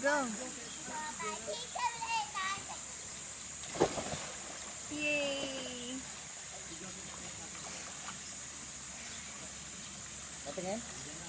Go. Yay! Nothing in?